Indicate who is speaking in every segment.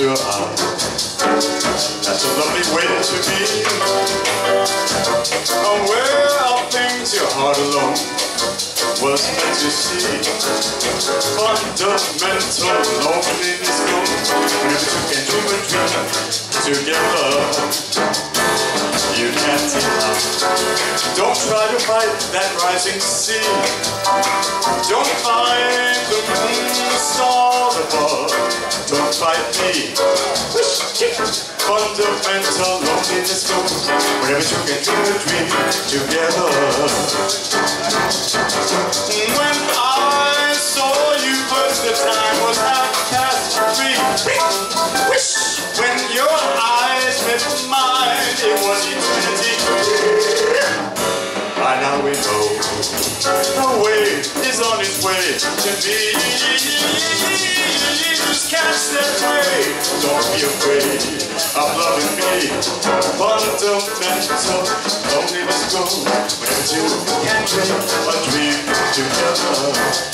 Speaker 1: your eyes. That's a lovely way to be. Aware of things your heart alone was meant to see. Fundamental loneliness goes whenever you can dream a dream together. You can't. Don't try to fight that rising sea. Don't fight the moon star above. Don't fight me. Fundamental loneliness goes whenever you can dream a dream together. When I saw you first, the time was afraid of loving me. Fundamental loneliness goes when two can dream a dream together.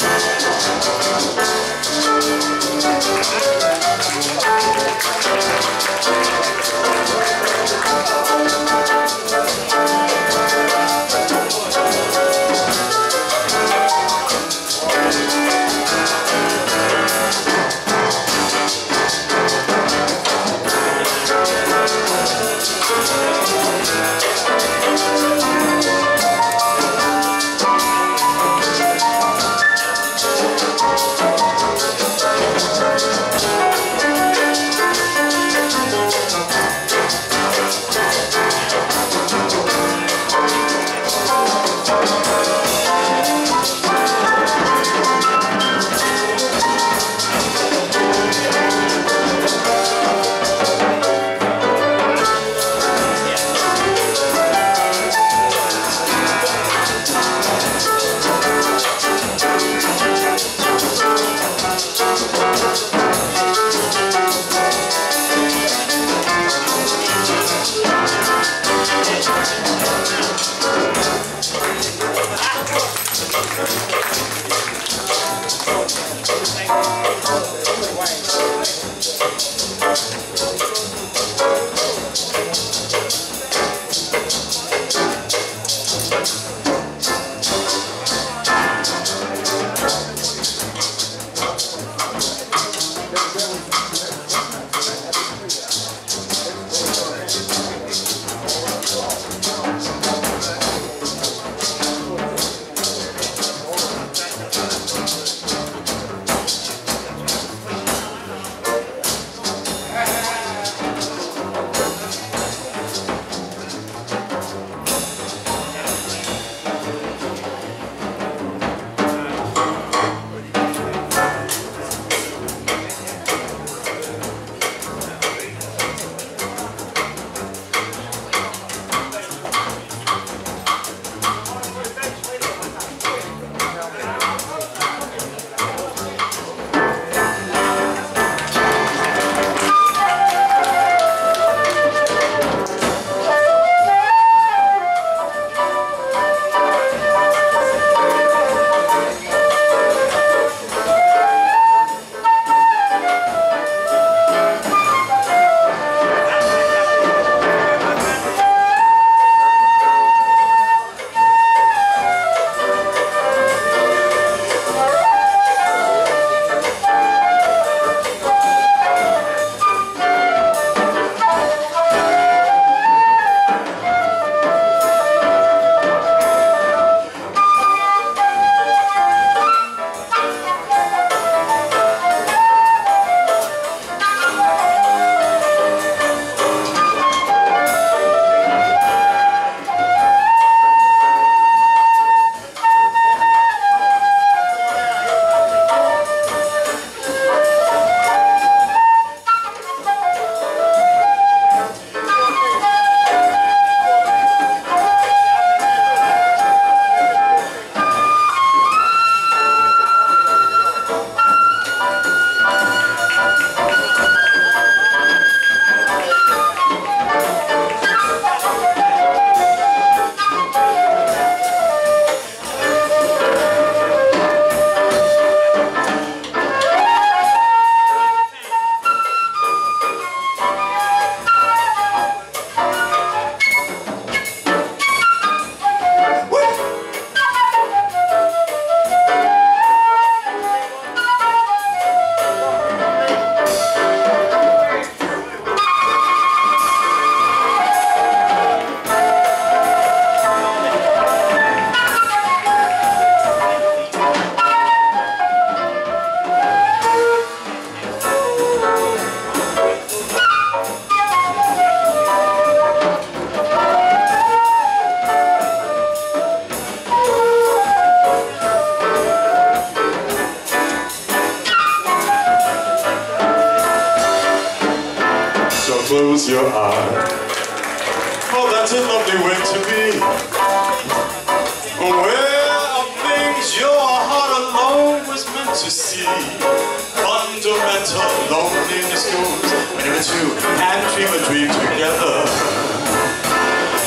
Speaker 1: Close your eyes. Oh, that's a lovely way to be. Well, of things your heart alone was meant to see. Fundamental loneliness goes whenever two and dream a dream together.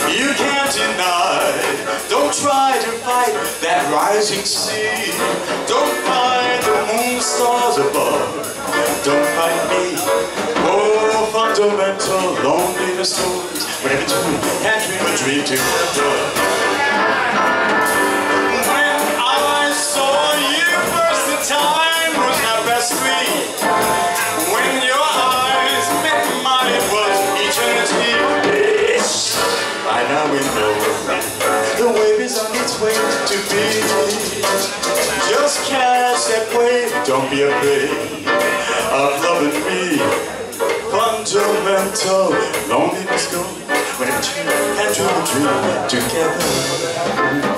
Speaker 1: You can't deny, don't try to fight that rising sea. Don't fight stars above, don't fight me. Oh, fundamental loneliness goes whenever two and dream a dream together. When I saw you first the time was my best week. When your eyes met mine, it was eternity. By now we know the wave is on its way to be. Just catch that wave, don't be afraid of loving me. Fundamental loneliness goes when two and a dream together.